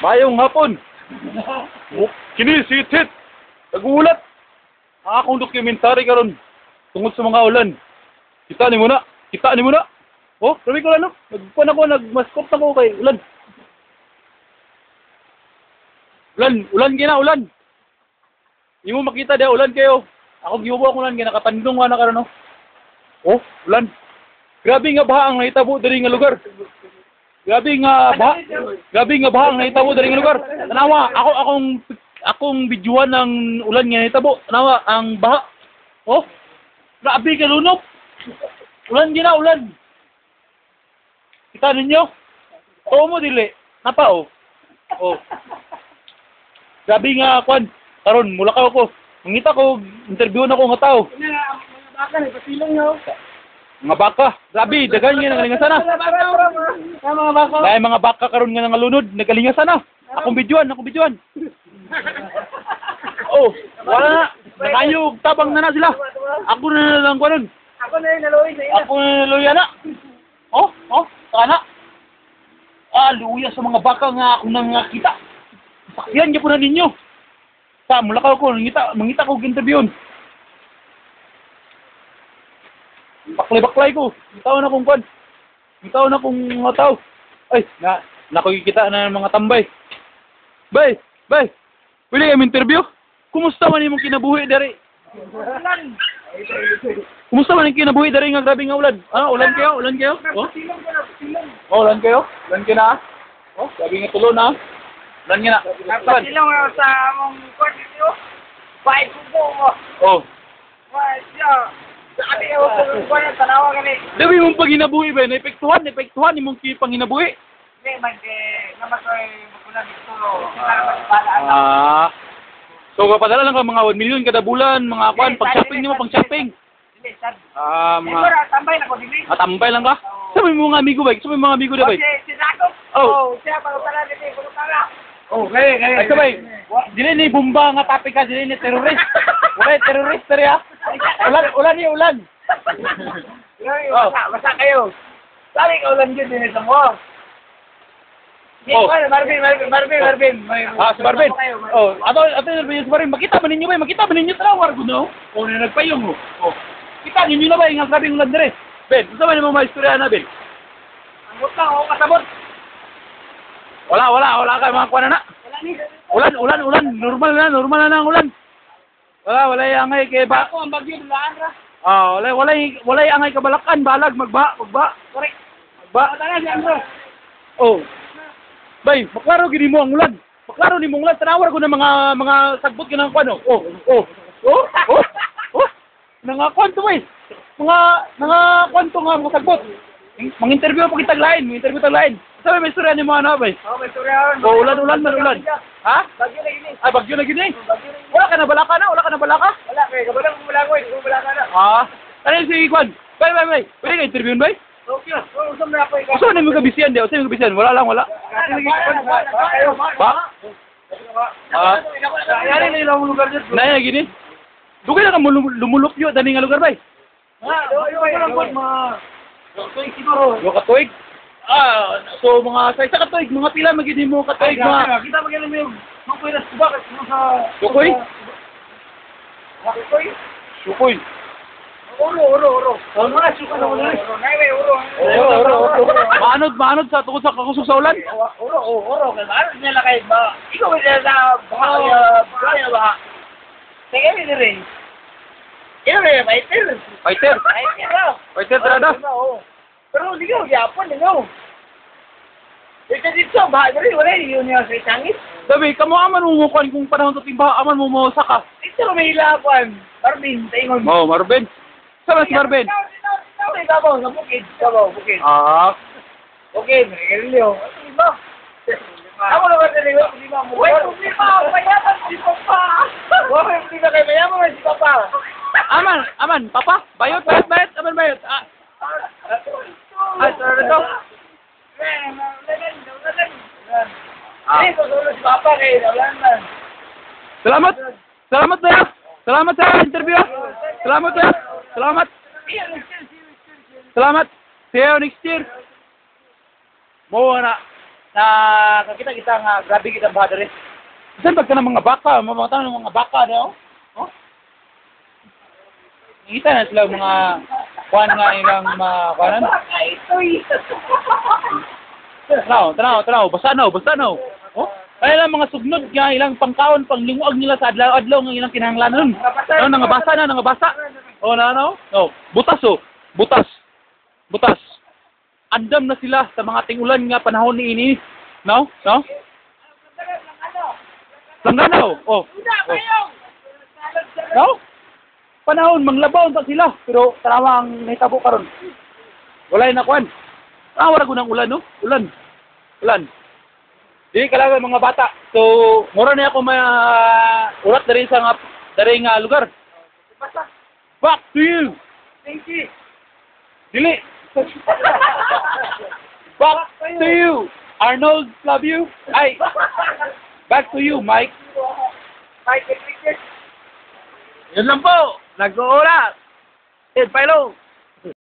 Mayong hapon. Bu- Kini si Tit. Nagulat. Ang akong dokumentary karon tungod sa mga ulan. Kita ni muna. Kita ni muna. Oh, sabi ko lang no. Nagpuan ako, nagmaskot ako kay ulan. Ulan, ulan gina, ulan. Hindi mo makita dia ulan kayo. Ako giubo ako ulan kaya nakatandong nga na karon no. Oh, ulan. Grabe nga baha ang nahitabo diri nga lugar. Grabe nga baha. Grabe nga baha ang nahitabo diri nga lugar. Tanawa, ako akong akong bidyuhan ng ulan nga nahitabo. Tanawa ang baha. Oh. Grabe ka lunok. Ulan gina ulan. Kita ninyo? Oo mo dili. Napa oh. Oh. Grabe nga kwan. Karon mula ka ako. Mangita ko interview na ko nga tao. Mga baka, nagpasilong nyo. Mga baka. Grabe, dagan nga nagalingasan na. Mga baka. Dahil mga baka karon nga nangalunod, nagalingasan na. Akong bidyuhan, akong bidyuhan. Oh, wala na. Nakayog, tabang na na sila. Ako na lang ko nun. Ako na yung naluwi sa ina. Ako na luya na. Oh, oh, sana. Ah, luya sa mga baka nga ako nang kita. Sakyan niyo po na ninyo. Sa mula ka ko, mangita, mangita ko interviewon. Baklay-baklay ko. Bitaw na kong kwan. Bitaw na kong mga tao. Ay, na, nakikita na ng mga tambay. Bay, bay, pwede kami interview? Kumusta man imong kinabuhi dari? Ulan. Kumusta man ang kinabuhi dari nga grabe nga ulan? Ano, ulan kayo? Ulan kayo? Oh? Na. Oh, ulan kayo? Ulan kayo na? ah? Oh, grabe nga tulo na. ah. Ulan nga na. Nagpasilong ako sa among kwarto ko po mo. Oh. Wah, siya. Dabi mong pag hinabuhi ba? Naepektuhan, naepektuhan imong kipang hinabuhi. Hindi, mag, eh, namasoy, magulang dito. Para magpalaan. Ah. So, kapadala lang ka mga 1 million kada bulan, mga kwan, pag shopping nimo, pang shopping. Hindi, sad. Ah, Mga... mga tambay na ko, dili. matambay lang ka. Sabi mo mga amigo ba? Sabi mo mga amigo na ba? Si, si Jacob. Oh. Oh, siya, pagkala dito, pagkala. Oh, kaya, kaya. Ay, sabay, dili ni bumba nga topic ka, dili ni terrorist. Wala terrorist tari ha. Ulan, ulan ni ulan. Oh. Basta, basta kayo. Sabi ka ulan yun din sa mo. Oh. Oh. Marvin, Marvin, Marvin, Marvin. Ah, si Marvin. Oh, ato ato si Marvin, makita ba ninyo ba? Makita ba ninyo tawar ko no? Oh, na nagpayong mo. Oh. Kita ninyo na ba yung grabe ulan dire? Ben, unsa man mo maistorya na Ben? Ang utang ako kasabot. Wala, wala, wala kay mga kuana na. Ulan, ulan, ulan, normal na, normal na ang ulan. Wala, wala yung angay kay ba. Ako ang bagyo dulaan ra. Ah, wala, wala, yung- wala yung angay kabalakan, balag, magba, magba, Correct. magba. Tara si Andro. Oh. Bay, maklaro gini mo ang ulan. Maklaro ni mong ulan. Tanawar ko ng mga mga sagbot ka ng kwano. Oh, oh, oh, oh, oh. Mga kwanto bay. Mga, mga kwanto nga mga sagbot. Mga interview pa kita lain, mga interview tag lain. Sabi may istorya ni mga ano bay. Oh, may turyawan. Oh, ulan, ulan, man, ulan. Ha? Bagyo na gini. Ay, bagyo na gini. Bagyo na gini. Wala ka na balaka na, wala ka na balaka. Wala, kaya kabalang kumulangoy. Kumulangan na. Ah, ano si Kwan? Bay, bay, bay. Pwede ka interviewin bay? Okay. Oh, usam na ako ikaw. Gusto na mo kabisiyan di, gusto mo kabisiyan. Wala lang, wala. Ba? Ah. Yari na ilang lugar dyan. Naya gini. Dugay na ka mo lum- lumulupyo dani nga lugar bay. Ha, yung siguro. Yo katuig. Ah, so mga sa isa katuig, mga pila magini mo katuig mga Kita magaling mo yung mga pweras ko bakit mo sa... Tukoy? Tukoy? Sukoy. Uro, uro, uro. Ano na, suka na ulo. Ngay, uro. Oro, oro, oro. Maanod, maanod sa tungkol sa kakusog sa ulan. Uro, uro, uro. Ano nila kayo ba? Ikaw ba sa baka, baka ba? Sige, hindi rin. Rin, fighter. Fighter. Fighter. Fighter talaga. Oo. Pero hindi ko, yapon, ko. Ito dito, bahay na rin, wala yun yung sa isangit. Sabi, kamo aman mo mukuan kung panahon to timba, aman mo mo saka. Ito, may ilapan. Marvin, taingon. Mo, Marvin. Sama si Marvin. Ikaw, ikaw, ikaw, ikaw, ikaw, sa bukid. Ikaw, bukid. Ah, Bukid, Galileo. Ano ba? Ako naman sa liwa, hindi ba mo? Uy, hindi ba? Mayaman si Papa. Uy, hindi ba kayo mayaman si Papa? aman, aman, papa, bayot, bayot, bayot, aman bayot. Ah, Ay, sorry to. Ah. Papa kayo, wala na. salamat. Salamat sa'yo. Salamat sa interview. Salamat sa'yo. Salamat. Salamat. See you next year. Mo na. na kakita kita nga grabe kita baha diri. Saan ba ka ng mga baka? Mamatang ng mga baka daw? Oh? Nakita na sila mga kuhan nga ilang mga kuhanan. Baka ito eh. Tanaw, tanaw, tanaw. Basta na, basta na. Oh? Kaya lang mga sugnod nga ilang pangkaon, panglinguag nila sa adlaw-adlaw ng ilang kinahanglanon. Ano, nangabasa na, nangabasa. Oh, na, ano? Oh, butas oh. Butas. Butas. Andam na sila sa mga tingulan nga panahon ni ini. No? No? Langganaw. Oh. oh. No? Panahon, manglabaw ta sila. Pero tarawang nahitabo karon. Wala na kwan. Ah, wala ko ng ulan, no? Ulan. Ulan. Di kalaga mga bata. So, mura na ako may uh, urat dari sa nga dari nga lugar. Basta. Back to you. Thank you. Dili. Back to you. Arnold, love you. Ay, back to you, Mike. Richards. Yun lang po. las dos horas, el pelón.